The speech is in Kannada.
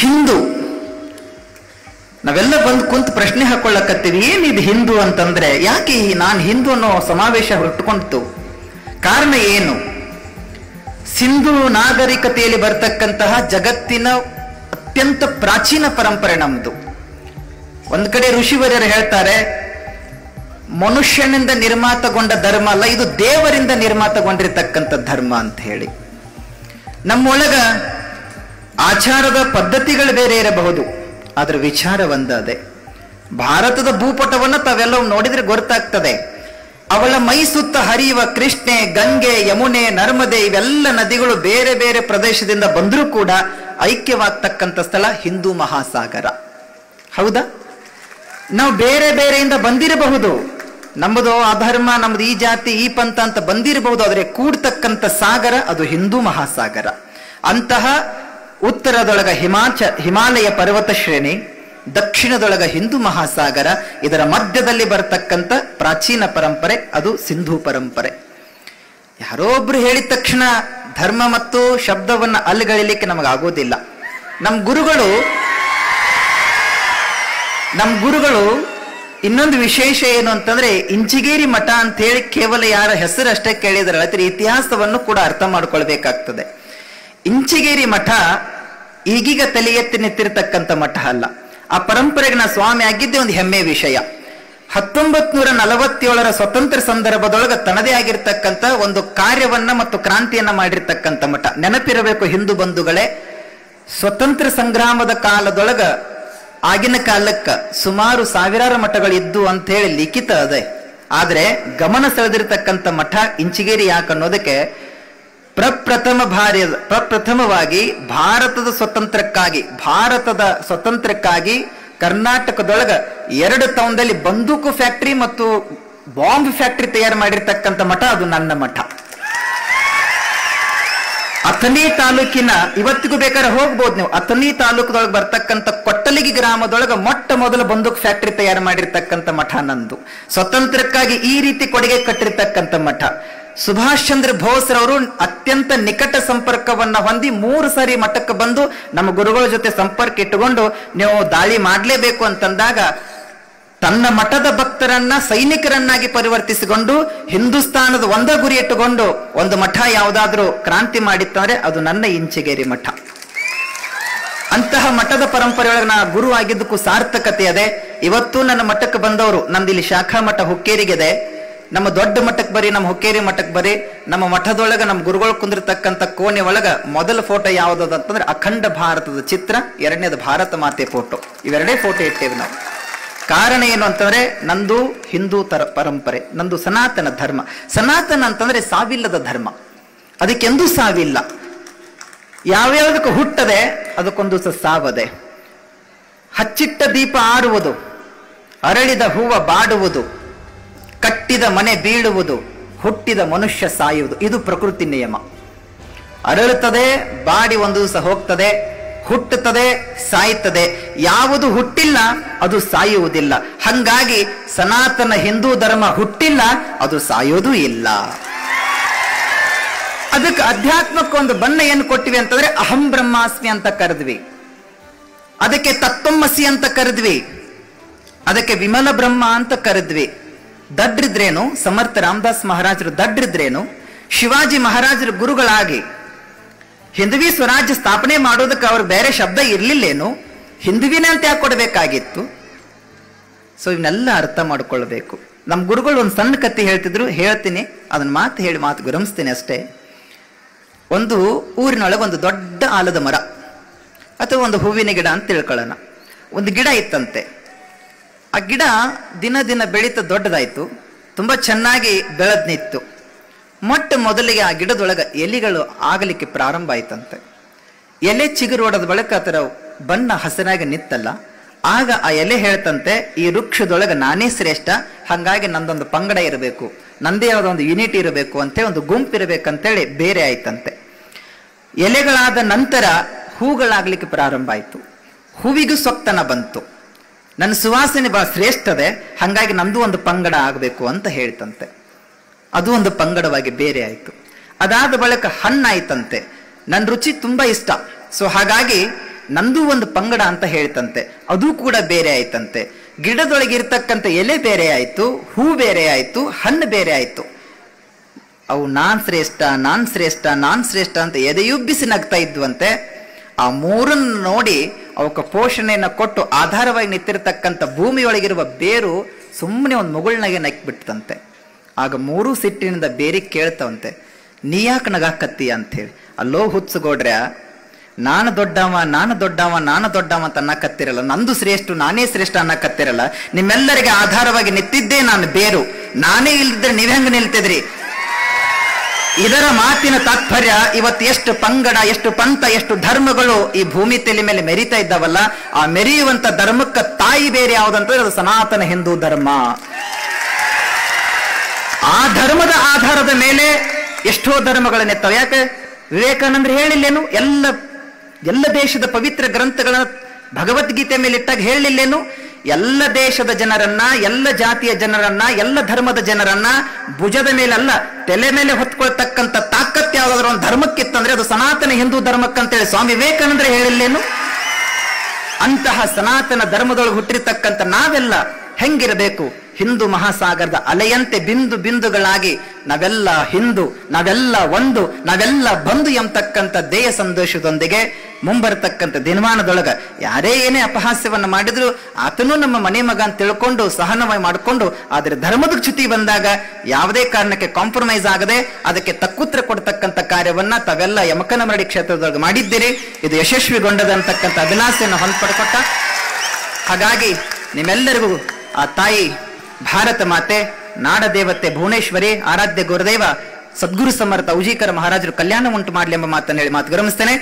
ಹಿಂದೂ. ನಾವೆಲ್ಲ ಬಂದು ಕುಂತು ಪ್ರಶ್ನೆ ಹಾಕೊಳ್ಳಕತ್ತೀವಿ ಏನಿದು ಹಿಂದೂ ಅಂತಂದ್ರೆ? ಯಾಕೆ ನಾನು ಹಿಂದೂ ಅನ್ನೋ ಸಮಾವೇಶ ಹುಟ್ಟುಕೊಂಡಿತು ಕಾರಣ ಏನು? ಸಿಂಧು ನಾಗರಿಕತೆಯಲ್ಲಿ ಬರ್ತಕ್ಕಂತಹ ಜಗತ್ತಿನ ಅತ್ಯಂತ ಪ್ರಾಚೀನ ಪರಂಪರೆ ನಮ್ದು. ಒಂದು ಕಡೆ ಋಷಿವರ್ಯರು ಹೇಳ್ತಾರೆ, ಮನುಷ್ಯನಿಂದ ನಿರ್ಮಾತಗೊಂಡ ಧರ್ಮ ಅಲ್ಲ, ಇದು ದೇವರಿಂದ ನಿರ್ಮಾತಗೊಂಡಿರ್ತಕ್ಕಂಥ ಧರ್ಮ ಅಂತ ಹೇಳಿ. ನಮ್ಮೊಳಗ ಆಚಾರದ ಪದ್ಧತಿಗಳು ಬೇರೆ ಇರಬಹುದು ಅದರ ವಿಚಾರ ಒಂದದೆ. ಭಾರತದ ಭೂಪಟವನ್ನು ತಾವೆಲ್ಲವೂ ನೋಡಿದರೆ ಗೊತ್ತಾಗ್ತದೆ. ಅವಳ ಮೈ ಸುತ್ತ ಹರಿಯುವ ಕೃಷ್ಣೆ, ಗಂಗೆ, ಯಮುನೆ, ನರ್ಮದೆ ಇವೆಲ್ಲ ನದಿಗಳು ಬೇರೆ ಬೇರೆ ಪ್ರದೇಶದಿಂದ ಬಂದರೂ ಕೂಡ ಐಕ್ಯವಾಗ್ತಕ್ಕಂಥ ಸ್ಥಳ ಹಿಂದೂ ಮಹಾಸಾಗರ. ಹೌದಾ? ನಾವು ಬೇರೆ ಬೇರೆಯಿಂದ ಬಂದಿರಬಹುದು. ನಮ್ಮದು ಅಧರ್ಮ ನಮ್ದು ಈ ಜಾತಿ, ಈ ಪಂಥ ಅಂತ ಬಂದಿರಬಹುದು, ಆದರೆ ಕೂಡ್ತಕ್ಕಂಥ ಸಾಗರ ಅದು ಹಿಂದೂ ಮಹಾಸಾಗರ. ಅಂತಹ ಉತ್ತರದೊಳಗ ಹಿಮಾಚ, ಹಿಮಾಲಯ ಪರ್ವತ ಶ್ರೇಣಿ, ದಕ್ಷಿಣದೊಳಗ ಹಿಂದೂ ಮಹಾಸಾಗರ, ಇದರ ಮಧ್ಯದಲ್ಲಿ ಬರತಕ್ಕಂಥ ಪ್ರಾಚೀನ ಪರಂಪರೆ, ಅದು ಸಿಂಧೂ ಪರಂಪರೆ. ಯಾರೋ ಒಬ್ರು ಹೇಳಿದ ತಕ್ಷಣ ಧರ್ಮ ಮತ್ತು ಶಬ್ದವನ್ನ ಅಲ್ಲಿಗಳಿಲಿಕ್ಕೆ ನಮಗಾಗೋದಿಲ್ಲ. ನಮ್ಮ ಗುರುಗಳು ನಮ್ಮ ಗುರುಗಳು ಇನ್ನೊಂದು ವಿಶೇಷ ಏನು ಅಂತಂದ್ರೆ ಇಂಚಿಗೇರಿ ಮಠ ಅಂತ ಹೇಳಿ ಕೇವಲ ಯಾರ ಹೆಸರಷ್ಟೇ ಕೇಳಿದ್ರೆ ಇತಿಹಾಸವನ್ನು ಕೂಡ ಅರ್ಥ ಮಾಡ್ಕೊಳ್ಬೇಕಾಗ್ತದೆ. ಇಂಚಿಗೇರಿ ಮಠ ಈಗೀಗ ತಲೆ ಎತ್ತಿ ನಿಂತಿರ್ತಕ್ಕಂಥ ಮಠ ಅಲ್ಲ. ಆ ಪರಂಪರೆಗೆ ನಾ ಸ್ವಾಮಿ ಆಗಿದ್ದೇ ಒಂದು ಹೆಮ್ಮೆ ವಿಷಯ. ಹತ್ತೊಂಬತ್ ನೂರ ನಲವತ್ತೇಳರ ಸ್ವತಂತ್ರ ಸಂದರ್ಭದೊಳಗ ತನ್ನದೇ ಆಗಿರ್ತಕ್ಕಂಥ ಒಂದು ಕಾರ್ಯವನ್ನ ಮತ್ತು ಕ್ರಾಂತಿಯನ್ನ ಮಾಡಿರ್ತಕ್ಕಂಥ ಮಠ. ನೆನಪಿರಬೇಕು ಹಿಂದೂ ಬಂಧುಗಳೇ, ಸ್ವತಂತ್ರ ಸಂಗ್ರಾಮದ ಕಾಲದೊಳಗ ಆಗಿನ ಕಾಲಕ್ಕ ಸುಮಾರು ಸಾವಿರಾರು ಮಠಗಳಿದ್ದು ಅಂತ ಹೇಳಿ ಲಿಖಿತ ಅದೇ. ಆದರೆ ಗಮನ ಸೆಳೆದಿರ್ತಕ್ಕಂಥ ಮಠ ಇಂಚಿಗೇರಿ ಯಾಕೆ ಅನ್ನೋದಕ್ಕೆ ಪ್ರಪ್ರಥಮ ಭಾರ್ಯ ಪ್ರಪ್ರಥಮವಾಗಿ ಭಾರತದ ಸ್ವತಂತ್ರಕ್ಕಾಗಿ ಭಾರತದ ಸ್ವತಂತ್ರಕ್ಕಾಗಿ ಕರ್ನಾಟಕದೊಳಗ ಎರಡು ತೌನ್ದಲ್ಲಿ ಬಂದೂಕು ಫ್ಯಾಕ್ಟರಿ ಮತ್ತು ಬಾಂಬ್ ಫ್ಯಾಕ್ಟರಿ ತಯಾರು ಮಾಡಿರ್ತಕ್ಕಂಥ ಮಠ ಅದು ನನ್ನ ಮಠ. ಅಥನಿ ತಾಲೂಕಿನ, ಇವತ್ತಿಗೂ ಬೇಕಾದ್ರೆ ಹೋಗ್ಬೋದು ನೀವು ಅಥನಿ ತಾಲೂಕದೊಳಗೆ ಬರ್ತಕ್ಕಂಥ ಕೊಟ್ಟಲಿಗಿ ಗ್ರಾಮದೊಳಗ ಮೊಟ್ಟ ಮೊದಲ ಬಂದೂಕ್ ಫ್ಯಾಕ್ಟರಿ ತಯಾರು ಮಾಡಿರ್ತಕ್ಕಂಥ ಮಠ ನಂದು. ಸ್ವತಂತ್ರಕ್ಕಾಗಿ ಈ ರೀತಿ ಕೊಡುಗೆ ಕಟ್ಟಿರ್ತಕ್ಕಂಥ ಮಠ. ಸುಭಾಷ್ ಚಂದ್ರ ಬೋಸ್ರವರು ಅತ್ಯಂತ ನಿಕಟ ಸಂಪರ್ಕವನ್ನ ಹೊಂದಿ ಮೂರು ಸಾರಿ ಮಠಕ್ಕೆ ಬಂದು ನಮ್ಮ ಗುರುಗಳ ಜೊತೆ ಸಂಪರ್ಕ ಇಟ್ಟುಕೊಂಡು ನೀವು ದಾಳಿ ಮಾಡಲೇಬೇಕು ಅಂತಂದಾಗ ತನ್ನ ಮಠದ ಭಕ್ತರನ್ನ ಸೈನಿಕರನ್ನಾಗಿ ಪರಿವರ್ತಿಸಿಕೊಂಡು ಹಿಂದೂಸ್ತಾನದ ಒಂದ ಗುರಿ ಇಟ್ಟುಕೊಂಡು ಒಂದು ಮಠ ಯಾವುದಾದ್ರೂ ಕ್ರಾಂತಿ ಮಾಡಿತ್ತಂದ್ರೆ ಅದು ನನ್ನ ಇಂಚಿಗೇರಿ ಮಠ. ಅಂತಹ ಮಠದ ಪರಂಪರೆಯೊಳಗೆ ನಾ ಗುರು ಆಗಿದ್ದಕ್ಕೂ ಸಾರ್ಥಕತೆ ಅದೇ. ಇವತ್ತು ನನ್ನ ಮಠಕ್ಕೆ ಬಂದವರು, ನಂದಿಲ್ಲಿ ಶಾಖಾ ಮಠ ಹುಕ್ಕೇರಿಗಿದೆ ನಮ್ಮ ದೊಡ್ಡ ಮಠಕ್ಕೆ ಬರೀ, ನಮ್ಮ ಹುಕ್ಕೇರಿ ಮಠಕ್ಕೆ ಬರೀ, ನಮ್ಮ ಮಠದೊಳಗ ನಮ್ಮ ಗುರುಗಳು ಕುಂದಿರ್ತಕ್ಕಂಥ ಕೋಣೆ ಒಳಗ ಮೊದಲ ಫೋಟೋ ಯಾವ್ದದ ಅಂತಂದ್ರೆ ಅಖಂಡ ಭಾರತದ ಚಿತ್ರ, ಎರಡನೇದು ಭಾರತ ಮಾತೆ ಫೋಟೋ ಇವೆರಡೇ ಫೋಟೋ ಇಟ್ಟೇವೆ ನಾವು. ಕಾರಣ ಏನು ಅಂತಂದ್ರೆ ನಂದು ಹಿಂದೂ ತರ ಪರಂಪರೆ, ನಂದು ಸನಾತನ ಧರ್ಮ. ಸನಾತನ ಅಂತಂದ್ರೆ ಸಾವಿಲ್ಲದ ಧರ್ಮ. ಅದಕ್ಕೆಂದೂ ಸಾವಿಲ್ಲ. ಯಾವ್ಯಾವುದಕ್ಕೂ ಹುಟ್ಟದೆ, ಅದಕ್ಕೊಂದು ಸಾವದೆ ಹಚ್ಚಿಟ್ಟ ದೀಪ ಆಡುವುದು ಅರಳಿದ ಹೂವ ಬಾಡುವುದು ಕಟ್ಟಿದ ಮನೆ ಬೀಳುವುದು, ಹುಟ್ಟಿದ ಮನುಷ್ಯ ಸಾಯುವುದು. ಇದು ಪ್ರಕೃತಿ ನಿಯಮ. ಅರಳುತ್ತದೆ, ಬಾಡಿ ಒಂದು ದಿವಸ ಹೋಗ್ತದೆ, ಹುಟ್ಟುತ್ತದೆ ಸಾಯುತ್ತದೆ ಯಾವುದು ಹುಟ್ಟಿಲ್ಲ, ಅದು ಸಾಯುವುದಿಲ್ಲ. ಹಂಗಾಗಿ ಸನಾತನ ಹಿಂದೂ ಧರ್ಮ ಹುಟ್ಟಿಲ್ಲ, ಅದು ಸಾಯೋದು ಇಲ್ಲ. ಅದಕ್ಕೆ ಅಧ್ಯಾತ್ಮಕ್ಕೊಂದು ಬಣ್ಣ ಏನು ಕೊಟ್ಟಿವಿ ಅಂತಂದ್ರೆ ಅಹಂ ಬ್ರಹ್ಮಾಸ್ಮಿ ಅಂತ ಕರೆದ್ವಿ. ಅದಕ್ಕೆ ತತ್ವಮಸಿ ಅಂತ ಕರೆದ್ವಿ. ಅದಕ್ಕೆ ವಿಮಲ ಬ್ರಹ್ಮ ಅಂತ ಕರೆದ್ವಿ. ದಡ್ರಿದ್ರೇನು? ಸಮರ್ಥ ರಾಮದಾಸ್ ಮಹಾರಾಜರು ದಡ್ರಿದ್ರೇನು? ಶಿವಾಜಿ ಮಹಾರಾಜರ ಗುರುಗಳಾಗಿ ಹಿಂದುವಿ ಸ್ವರಾಜ್ಯ ಸ್ಥಾಪನೆ ಮಾಡೋದಕ್ಕೆ ಅವ್ರು ಬೇರೆ ಶಬ್ದ ಇರಲಿಲ್ಲೇನು? ಹಿಂದುವಿನ ಅಂತ ಯಾಕೆ ಕೊಡಬೇಕಾಗಿತ್ತು? ಸೊ ಇವನ್ನೆಲ್ಲ ಅರ್ಥ ಮಾಡ್ಕೊಳ್ಬೇಕು. ನಮ್ಮ ಗುರುಗಳು ಒಂದು ಸಣ್ಣ ಕತ್ತಿ ಹೇಳ್ತಿದ್ರು, ಹೇಳ್ತೀನಿ. ಅದನ್ನ ಮಾತು ಹೇಳಿ ಮಾತು ಗುರಮಿಸ್ತೀನಿ ಅಷ್ಟೇ. ಒಂದು ಊರಿನೊಳಗೆ ಒಂದು ದೊಡ್ಡ ಆಲದ ಮರ, ಅಥವಾ ಒಂದು ಹೂವಿನ ಗಿಡ ಅಂತ ತಿಳ್ಕೊಳ್ಳೋಣ. ಒಂದು ಗಿಡ ಇತ್ತಂತೆ. ಆ ಗಿಡ ದಿನ ದಿನ ಬೆಳೀತಾ ದೊಡ್ಡದಾಯಿತು. ತುಂಬಾ ಚೆನ್ನಾಗಿ ಬೆಳೆದ್ ಮೊಟ್ಟ ಮೊದಲಿಗೆ ಆ ಗಿಡದೊಳಗೆ ಎಲೆಗಳು ಆಗಲಿಕ್ಕೆ ಪ್ರಾರಂಭ ಆಯ್ತಂತೆ. ಎಲೆ ಚಿಗುರೋಡದ ಬಳಿಕ ಅದರ ಬಣ್ಣ ಹಸಿರಾಗಿ ನಿತ್ತಲ್ಲ. ಆಗ ಆ ಎಲೆ ಹೇಳ್ತಂತೆ, ಈ ವೃಕ್ಷದೊಳಗೆ ನಾನೇ ಶ್ರೇಷ್ಠ, ಹಂಗಾಗಿ ನಂದೊಂದು ಪಂಗಡ ಇರಬೇಕು, ನಂದೇ ಯಾವುದೋ ಒಂದು ಯೂನಿಟ್ ಇರಬೇಕು ಅಂತೇಳಿ ಒಂದು ಗುಂಪು ಇರಬೇಕಂತೇಳಿ ಬೇರೆ ಆಯ್ತಂತೆ. ಎಲೆಗಳಾದ ನಂತರ ಹೂಗಳಾಗ್ಲಿಕ್ಕೆ ಪ್ರಾರಂಭ ಆಯಿತು. ಹೂವಿಗೂ ಸೊಕ್ತನ ಬಂತು. ನನ್ನ ಸುವಾಸನೆ ಬಹಳ ಶ್ರೇಷ್ಠದೆ ಹಂಗಾಗಿ ನಮ್ದು ಒಂದು ಪಂಗಡ ಆಗಬೇಕು ಅಂತ ಹೇಳ್ತಂತೆ. ಅದು ಒಂದು ಪಂಗಡವಾಗಿ ಬೇರೆ ಆಯ್ತು. ಅದಾದ ಬಳಿಕ ಹಣ್ಣಾಯ್ತಂತೆ. ನನ್ನ ರುಚಿ ತುಂಬಾ ಇಷ್ಟ. ಸೊ ಹಾಗಾಗಿ ನಂದು ಒಂದು ಪಂಗಡ ಅಂತ ಹೇಳ್ತಂತೆ. ಅದು ಕೂಡ ಬೇರೆ ಆಯ್ತಂತೆ. ಗಿಡದೊಳಗೆ ಇರ್ತಕ್ಕಂಥ ಎಲೆ ಬೇರೆ ಆಯ್ತು, ಹೂ ಬೇರೆ ಆಯ್ತು, ಹಣ್ಣು ಬೇರೆ ಆಯ್ತು. ಅವು ನಾನ್ ಶ್ರೇಷ್ಠ ನಾನ್ ಶ್ರೇಷ್ಠ ನಾನ್ ಶ್ರೇಷ್ಠ ಅಂತ ಎದೆಯುಬ್ಬಿಸಿ ನಗ್ತಾ ಇದ್ವಂತೆ. ಆ ಮೂರನ್ನು ನೋಡಿ ಅವಕ್ಕೆ ಪೋಷಣೆಯನ್ನು ಕೊಟ್ಟು ಆಧಾರವಾಗಿ ನಿಂತಿರ್ತಕ್ಕಂಥ ಭೂಮಿಯೊಳಗಿರುವ ಬೇರು ಸುಮ್ಮನೆ ಒಂದು ಮುಗುಳ್ನಾಗೆ ನಕ್ಬಿಡ್ತಂತೆ ಆಗ ಮೂರೂ ಸಿಟ್ಟಿನಿಂದ ಬೇರೆ ಕೇಳ್ತವಂತೆ, ನೀ ಯಾಕೆ ನಗಾಕತ್ತೀಯ? ಅಂಥೇಳಿ ಅಲ್ಲೋ ಹುಚ್ಚುಗೋಡ್ರ್ಯ ನಾನು ದೊಡ್ಡವ ನಾನು ದೊಡ್ಡವ ನಾನು ದೊಡ್ಡವ ಅಂತ ಅನ್ನಕತ್ತಿರಲ್ಲ. ನಂದು ಶ್ರೇಷ್ಠ, ನಾನೇ ಶ್ರೇಷ್ಠ ಅನ್ನಕತ್ತಿರಲ್ಲ. ನಿಮ್ಮೆಲ್ಲರಿಗೆ ಆಧಾರವಾಗಿ ನಿಂತಿದ್ದೇ ನಾನು ಬೇರು. ನಾನೇ ಇಲ್ದಿದ್ರೆ ನೀವ್ ಹೆಂಗೆ ನಿಲ್ತಿದ್ರಿ? ಇದರ ಮಾತಿನ ತಾತ್ಪರ್ಯ ಇವತ್ತು ಎಷ್ಟು ಪಂಗಡ, ಎಷ್ಟು ಪಂಥ, ಎಷ್ಟು ಧರ್ಮಗಳು ಈ ಭೂಮಿ ತೆಲೆ ಮೇಲೆ ಮೆರಿತಾ ಇದ್ದಾವಲ್ಲ, ಆ ಮೆರೆಯುವಂತ ಧರ್ಮಕ್ಕ ತಾಯಿ ಬೇರೆ ಯಾವುದಂತಂದ್ರೆ ಅದು ಸನಾತನ ಹಿಂದೂ ಧರ್ಮ. ಆ ಧರ್ಮದ ಆಧಾರದ ಮೇಲೆ ಎಷ್ಟೋ ಧರ್ಮಗಳನ್ನೆತ್ತವೆ ಯಾಕೆ? ವಿವೇಕಾನಂದರು ಹೇಳಿಲ್ಲೇನು? ಎಲ್ಲ ಎಲ್ಲ ದೇಶದ ಪವಿತ್ರ ಗ್ರಂಥಗಳ ಭಗವದ್ಗೀತೆ ಮೇಲೆ ಇಟ್ಟಾಗ ಹೇಳಿಲ್ಲೇನು? ಎಲ್ಲ ದೇಶದ ಜನರನ್ನ, ಎಲ್ಲ ಜಾತಿಯ ಜನರನ್ನ, ಎಲ್ಲ ಧರ್ಮದ ಜನರನ್ನ ಭುಜದ ಮೇಲೆ ಅಲ್ಲ ತಲೆ ಮೇಲೆ ಹೊತ್ಕೊಳ್ತಕ್ಕಂಥ ತಾಕತ್ ಯಾವ್ದಾದ್ರು ಒಂದು ಧರ್ಮಕ್ಕಿತ್ತಂದ್ರೆ ಅದು ಸನಾತನ ಹಿಂದೂ ಧರ್ಮಕ್ಕಂತೇಳಿ ಸ್ವಾಮಿ ವಿವೇಕಾನಂದ್ರೆ ಹೇಳಿಲ್ಲೇನು? ಅಂತಹ ಸನಾತನ ಧರ್ಮದೊಳಗೆ ಹುಟ್ಟಿರ್ತಕ್ಕಂಥ ನಾವೆಲ್ಲ ಹೆಂಗಿರಬೇಕು? ಹಿಂದೂ ಮಹಾಸಾಗರದ ಅಲೆಯಂತೆ ಬಿಂದು ಬಿಂದುಗಳಾಗಿ ನಾವೆಲ್ಲ ಹಿಂದೂ, ನಾವೆಲ್ಲ ಒಂದು, ನಾವೆಲ್ಲ ಬಂದು ಎಂಬತಕ್ಕಂಥ ದೇಹ ಸಂದೇಶದೊಂದಿಗೆ ಮುಂಬರತಕ್ಕಂಥ ದಿನಮಾನದೊಳಗ ಯಾರೇ ಏನೇ ಅಪಹಾಸ್ಯವನ್ನ ಮಾಡಿದ್ರು ಆತನೂ ನಮ್ಮ ಮನೆ ಮಗ ಅಂತ ತಿಳ್ಕೊಂಡು ಸಹನವಾಗಿ ಮಾಡಿಕೊಂಡು, ಆದರೆ ಧರ್ಮದ ಚ್ಯುತಿ ಬಂದಾಗ ಯಾವುದೇ ಕಾರಣಕ್ಕೆ ಕಾಂಪ್ರಮೈಸ್ ಆಗದೆ ಅದಕ್ಕೆ ತಕ್ಕುತ್ರ ಕೊಡ್ತಕ್ಕಂಥ ಕಾರ್ಯವನ್ನ ತಾವೆಲ್ಲ ಯಮಕನಮರಡಿ ಕ್ಷೇತ್ರದೊಳಗೆ ಮಾಡಿದ್ದೀರಿ. ಇದು ಯಶಸ್ವಿಗೊಂಡದಂತಕ್ಕಂಥ ಅಭಿಲಾಸೆಯನ್ನು ಹೊಂದ್ಪಡ್ಕೊಟ್ಟ ಹಾಗಾಗಿ ನಿಮ್ಮೆಲ್ಲರಿಗೂ ಆ ತಾಯಿ ಭಾರತ ಮಾತೆ ನಾಡ ದೇವತೆ ಭುವನೇಶ್ವರಿ, ಆರಾಧ್ಯ ಗುರುದೇವ, ಸದ್ಗುರು ಸಮರ್ಥ ಉಜೀಕರ ಮಹಾರಾಜರು ಕಲ್ಯಾಣ ಉಂಟು ಮಾಡಲಿ ಎಂಬ ಮಾತನ್ನು ಹೇಳಿ ಮಾತು ಗಮನಿಸ್ತೇನೆ.